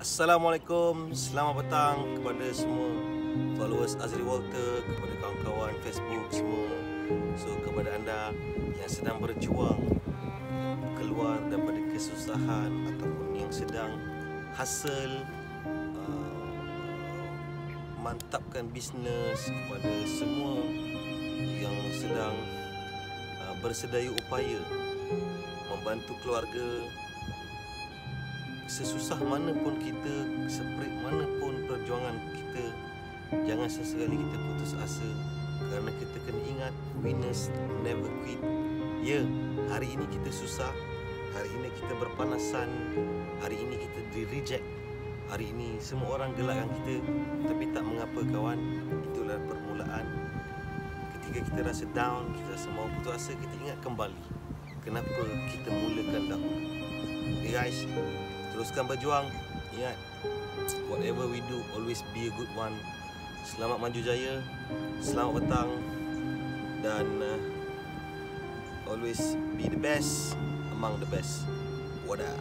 Assalamualaikum, selamat petang kepada semua followers Azri Walter, kepada kawan-kawan Facebook semua. So kepada anda yang sedang berjuang keluar daripada kesusahan ataupun yang sedang hasil uh, mantapkan bisnes kepada semua yang sedang uh, bersedaya upaya membantu keluarga sesusah mana pun kita, seperit mana pun perjuangan kita, jangan sesekali kita putus asa kerana kita kena ingat winners never quit. Ya, hari ini kita susah, hari ini kita berpanasan, hari ini kita di reject. Hari ini semua orang gelakkan kita Tapi tak mengapa kawan Itulah permulaan Ketika kita rasa down Kita rasa mau putus asa Kita ingat kembali Kenapa kita mulakan dahulu Okay guys teruskan berjuang. Ingat whatever we do always be a good one. Selamat maju jaya selamat petang dan uh, always be the best among the best. Wadah